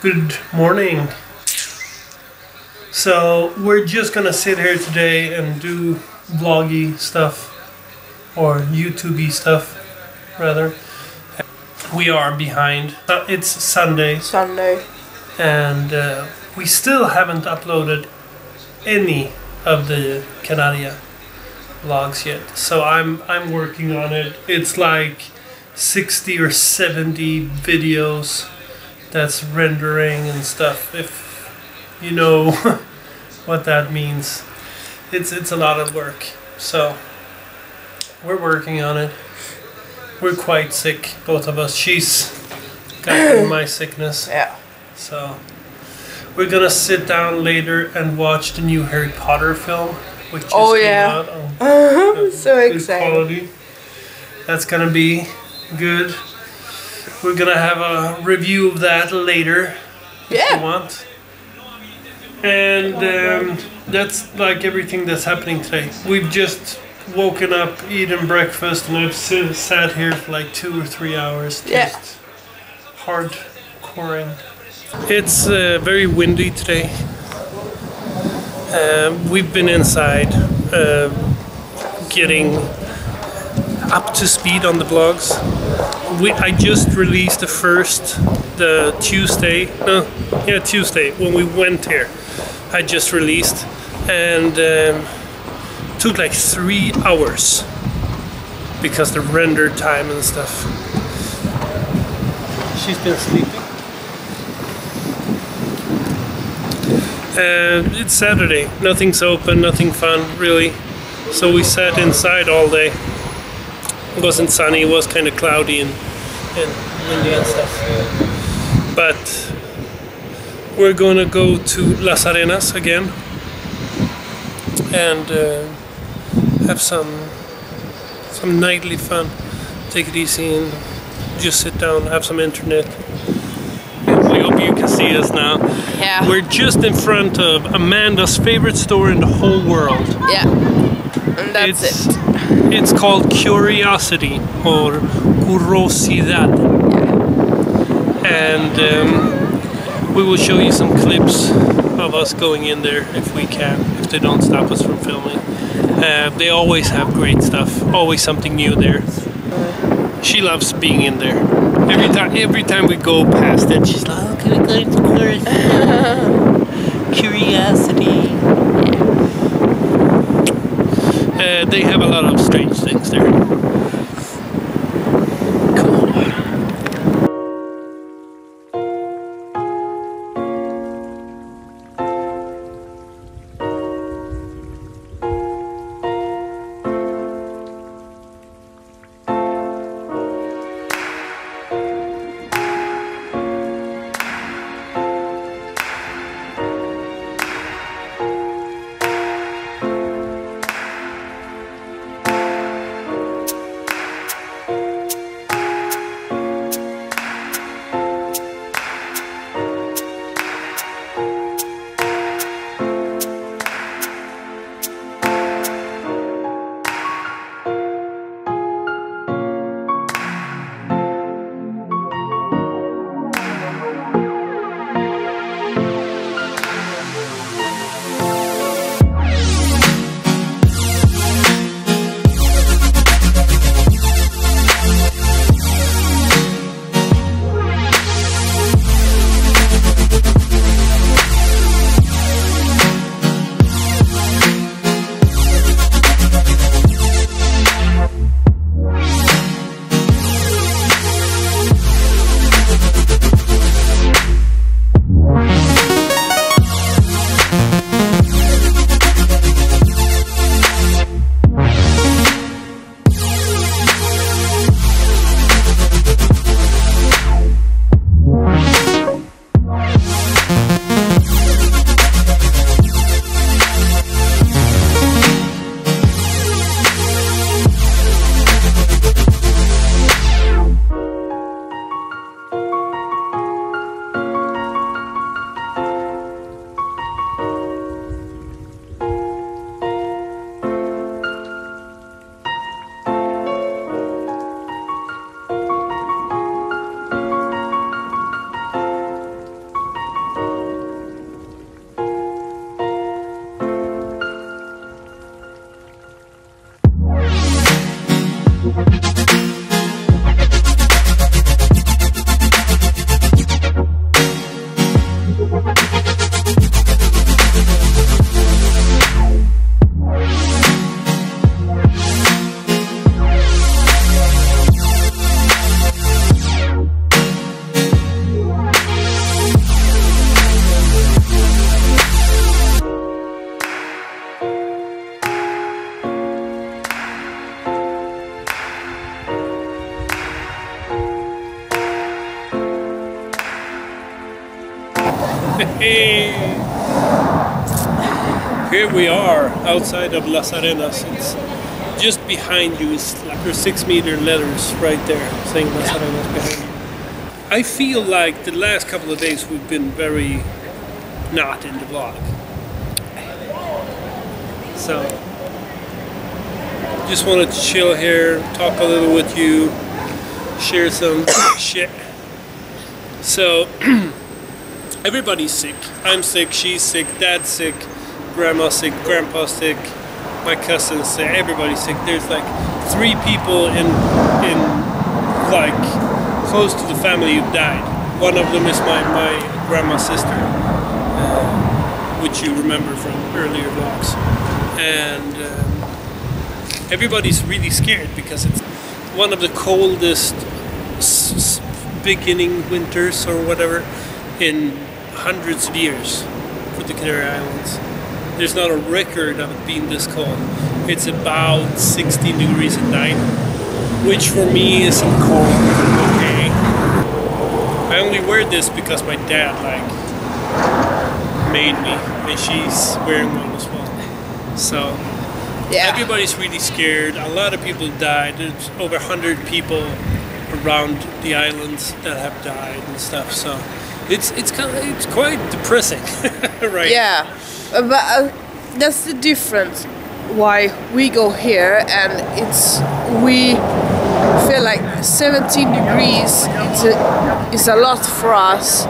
Good morning. So we're just gonna sit here today and do vloggy stuff or YouTubey stuff rather. We are behind. Uh, It's Sunday Sunday. and uh, we still haven't uploaded any of the Canaria vlogs yet. So I'm I'm working on it. It's like 60 or 70 videos that's rendering and stuff if you know what that means. It's it's a lot of work. So we're working on it. We're quite sick, both of us. She's got my sickness. Yeah. So we're gonna sit down later and watch the new Harry Potter film, which just Oh, came yeah. out on so good excited. quality. That's gonna be good. We're gonna have a review of that later if you want. And um, that's like everything that's happening today. We've just woken up, eaten breakfast, and I've sat here for like two or three hours. Yeah. Just hardcoring. It's uh, very windy today. Um, we've been inside uh, getting up to speed on the blogs. We, I just released the first, the Tuesday, no, yeah, Tuesday, when we went here. I just released and um, took like three hours because the render time and stuff. She's been sleeping. And it's Saturday. Nothing's open, nothing fun, really. So we sat inside all day. It wasn't sunny, it was kind of cloudy and, and windy and stuff. But we're gonna go to Las Arenas again and uh, have some some nightly fun. Take it easy and just sit down, have some internet. We hope you can see us now. Yeah. We're just in front of Amanda's favorite store in the whole world. yeah. And that's it's, it. It's called Curiosity or Curiosidad. And um, we will show you some clips of us going in there if we can, if they don't stop us from filming. Uh, they always have great stuff, always something new there. She loves being in there. Every time, every time we go past it, she's like, "Oh, can we go into Curiosity?" Curiosity. Uh, they have a lot of strange things there. Outside of Las Arenas. It's just behind you. It's like there's six meter letters right there saying Las Arenas behind you. I feel like the last couple of days we've been very not in the vlog. So just wanted to chill here, talk a little with you, share some shit. So everybody's sick. I'm sick, she's sick, dad's sick, grandma's sick, grandpa's sick, my cousin's sick, everybody's sick. There's like three people in in like close to the family who died. One of them is my, my grandma's sister, uh, which you remember from earlier vlogs. And um, everybody's really scared because it's one of the coldest beginning winters or whatever in hundreds of years for the Canary Islands. There's not a record of it being this cold. It's about 16 degrees at night, which for me isn't cold. Okay. I only wear this because my dad like made me, and she's wearing one as well. So Yeah. Everybody's really scared. A lot of people died. There's over 100 people around the islands that have died and stuff. So it's it's kind of it's quite depressing, right? Yeah, but uh, that's the difference. Why we go here and it's we feel like 17 degrees. It's a, is a lot for us,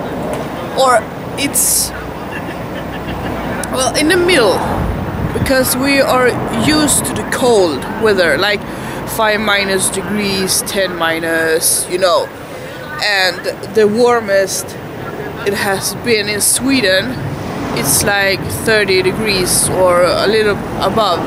or it's well in the middle because we are used to the cold weather, like five minus degrees, 10 minus, you know, and the warmest it has been in Sweden, it's like 30 degrees or a little above.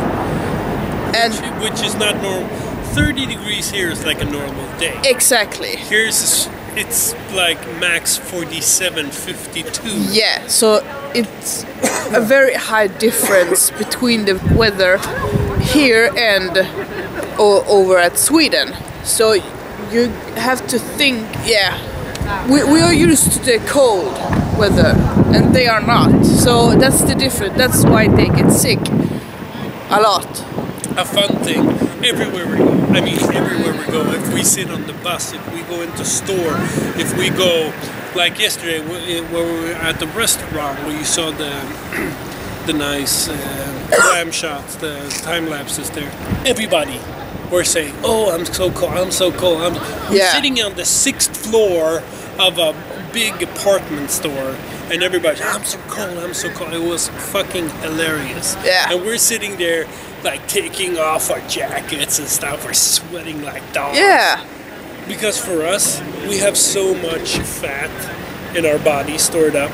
And Which is not normal. 30 degrees here is like a normal day. exactly. Here's it's like max 47, 52. Yeah, so it's a very high difference between the weather here and over at Sweden. So you have to think, yeah, we, we are used to the cold weather and they are not. So that's the difference. That's why they get sick a lot. a fun thing everywhere we go. I mean, everywhere we go. If we sit on the bus, if we go into store, if we go, like yesterday, when we were at the restaurant where you saw the the nice uh, clam shots, the time lapses there. Everybody were saying, "Oh, I'm so cold. I'm so cold." I'm Yeah. sitting on the sixth floor of a big apartment store. And everybody, I'm so cold, I'm so cold. It was fucking hilarious. Yeah. And we're sitting there, like taking off our jackets and stuff. We're sweating like dogs. Yeah, Because for us, we have so much fat in our body stored up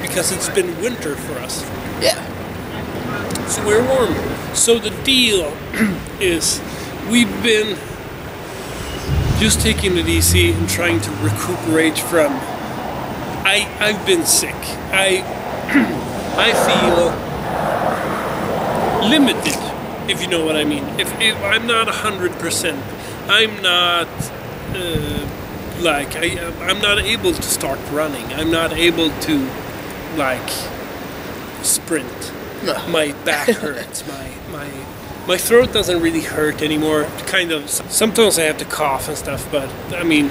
because it's been winter for us. yeah, So we're warm. So the deal is we've been just taking it easy and trying to recuperate from I I've been sick. I I feel limited, if you know what I mean. If, if I'm not hundred percent, I'm not uh, like I I'm not able to start running. I'm not able to like sprint. No. My back hurts. my my my throat doesn't really hurt anymore. Kind of. Sometimes I have to cough and stuff, but I mean,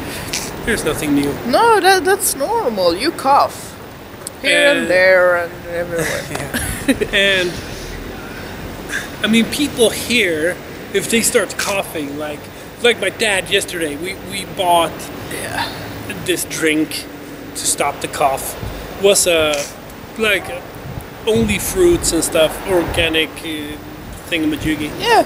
there's nothing new. No, that that's normal. You cough here Uh, and there and everywhere. and I mean, people here, if they start coughing, like like my dad yesterday, we we bought yeah. this drink to stop the cough. Was a like only fruits and stuff, organic uh, thingamajiggy. Yeah.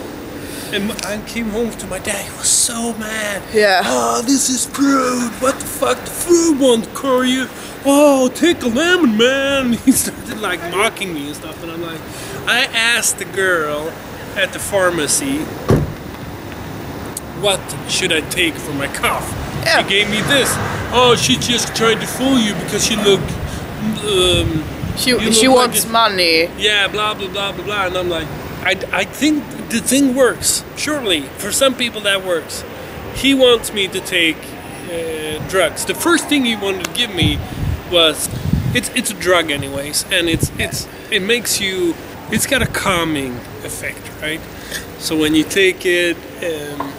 And I came home to my dad. He was so mad. Yeah. Oh, this is fruit. What the fuck? The fruit won't cure you. Oh, take a lemon, man. He started like mocking me and stuff, and I'm like, I asked the girl at the pharmacy, what should I take for my cough? Yeah. She gave me this. Oh, she just tried to fool you because she looked. Um, She she wants like a- money. yeah, blah blah blah blah blah, and I'm like, I, I think the thing works. Surely, for some people that works. He wants me to take uh, drugs. The first thing he wanted to give me was it's it's a drug anyways, and it's it's it makes you. It's got a calming effect, right? So when you take it, um,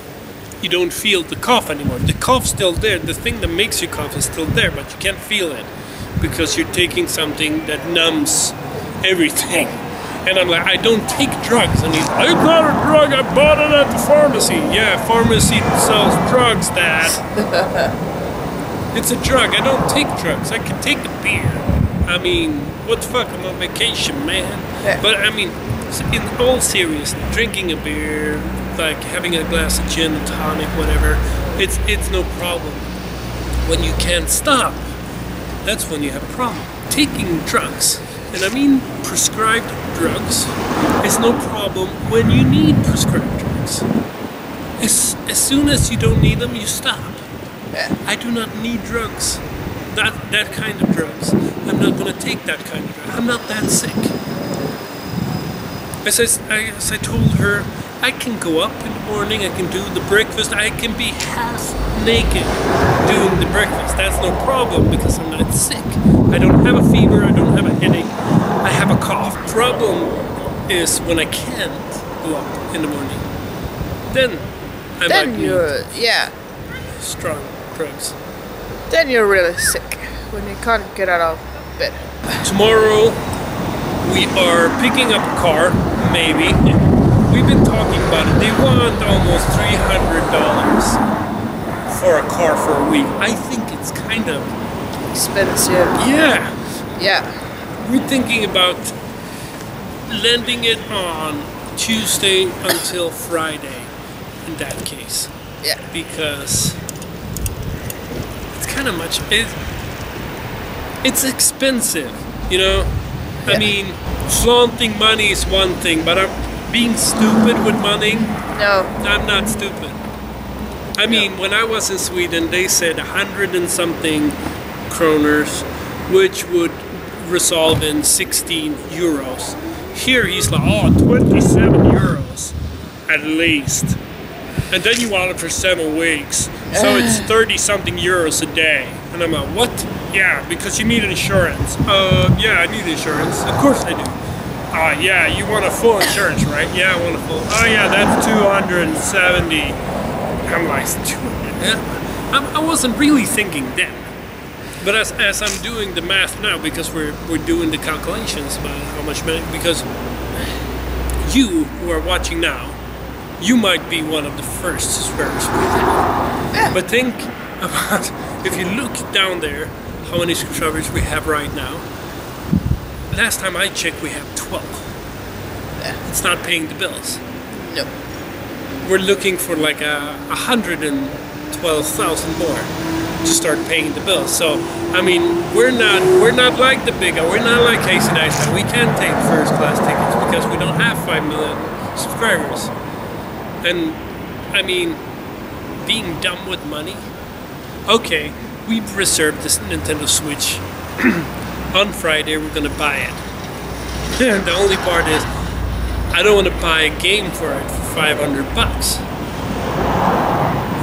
you don't feel the cough anymore. The cough's still there. The thing that makes you cough is still there, but you can't feel it because you're taking something that numbs everything. And I'm like, I don't take drugs. And he's, it's not a drug. I bought it at the pharmacy. Yeah, pharmacy sells drugs, Dad. it's a drug. I don't take drugs. I can take a beer. I mean, what the fuck? I'm on vacation, man. Yeah. But I mean, in all seriousness, drinking a beer, like having a glass of gin and tonic, whatever, it's it's no problem. When you can't stop, that's when you have a problem. Taking drugs, and I mean prescribed drugs, is no problem when you need prescribed drugs. As, as soon as you don't need them, you stop. I do not need drugs. That that kind of drugs. I'm not gonna take that kind of drug. I'm not that sick. As I, as I told her, I can go up in the morning, I can do the breakfast, I can be half naked doing the breakfast. That's no problem because I'm not sick. I don't have a fever, I don't have a headache, cough. Problem is when I can't go up in the morning. Then I Then might you're yeah. strong drugs. Then you're really sick when you can't get out of bed. Tomorrow we are picking up a car, maybe. We've been talking about it. They want almost three hundred dollars for a car for a week. I think it's kind of Expensive. yeah. Yeah. We're thinking about lending it on Tuesday until Friday. In that case, Yeah. because it's kind of much. It, it's expensive, you know. I mean, flaunting money is one thing, but I'm being stupid with money. No. I'm not stupid. I mean, when I was in Sweden, they said a hundred and something kroners, which would resolve in 16 euros. Here he's like, oh, 27 euros at least. And then you want it for seven weeks. So it's 30 something euros a day. And I'm like, what? Yeah, because you need insurance. Uh, yeah, I need insurance. Of course I do. Ah, yeah, you want a full insurance, right? Yeah, I want a full. Oh, yeah, that's 270. I'm like, 200. I'm, wasn't really thinking then. But as, as I'm doing the math now, because we're, we're doing the calculations about how much money, because you who are watching now, you might be one of the first subscribers. But think about if you look down there, how many subscribers we have right now. Last time I checked, we have 12. Yeah. It's not paying the bills. No. We're looking for like a 112,000 more to start paying the bills. So, I mean, we're not we're not like the big we're not like Casey Neistat. We can't take first class tickets because we don't have 5 million subscribers. And I mean, being dumb with money. Okay, we've reserved this Nintendo Switch. On Friday, we're gonna buy it. the only part is, I don't want to buy a game for it for 500 bucks.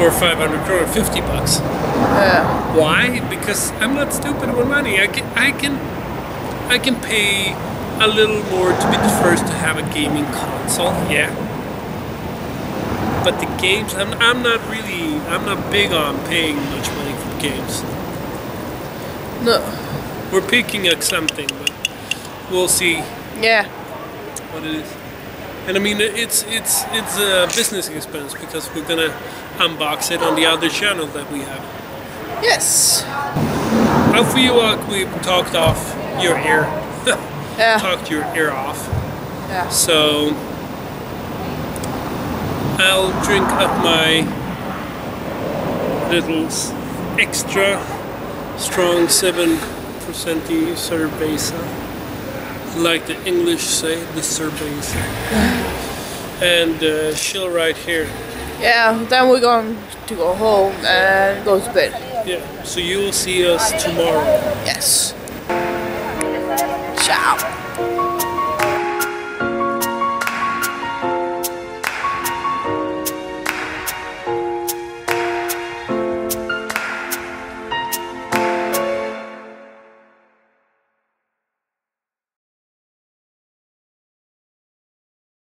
Or 500 kroner, 50 bucks. Yeah. Why? Because I'm not stupid with money. I can, I can, I can pay a little more to be the first to have a gaming console. Yeah. But the games, I'm, I'm not really, I'm not big on paying much money for games. No. We're picking up something, but we'll see Yeah. what it is. And I mean, it's it's it's a business expense because we're gonna unbox it on the other channel that we have. Yes. I feel like we've talked off your ear, Yeah. talked your ear off. Yeah. So I'll drink up my little extra strong seven percent cerveza. Like the English say, the cerveza. And uh, chill right here. Yeah. Then we're going to go home and go to bed. Yeah. So you will see us tomorrow. Yes. Ciao.